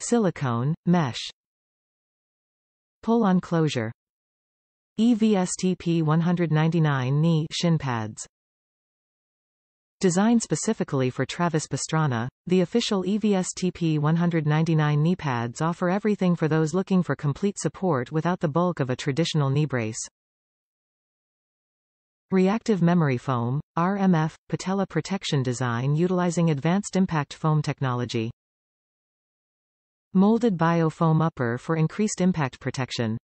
Silicone, mesh. Pull-on closure. EVSTP 199 knee shin pads. Designed specifically for Travis Pastrana, the official EVSTP 199 knee pads offer everything for those looking for complete support without the bulk of a traditional knee brace. Reactive Memory Foam, RMF, patella protection design utilizing advanced impact foam technology. Molded biofoam upper for increased impact protection.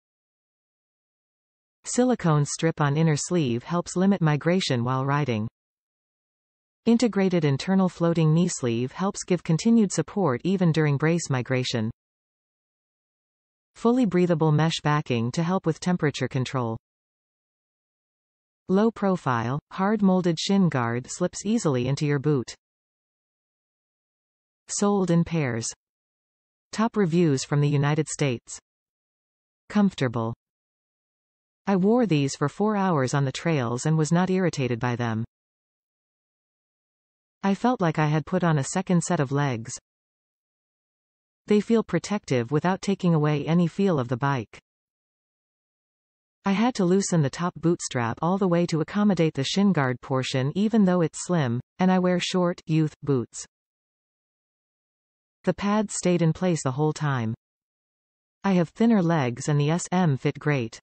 Silicone strip on inner sleeve helps limit migration while riding. Integrated internal floating knee sleeve helps give continued support even during brace migration. Fully breathable mesh backing to help with temperature control. Low profile, hard molded shin guard slips easily into your boot. Sold in pairs. Top reviews from the United States. Comfortable. I wore these for four hours on the trails and was not irritated by them. I felt like I had put on a second set of legs. They feel protective without taking away any feel of the bike. I had to loosen the top bootstrap all the way to accommodate the shin guard portion even though it's slim, and I wear short, youth, boots. The pads stayed in place the whole time. I have thinner legs and the SM fit great.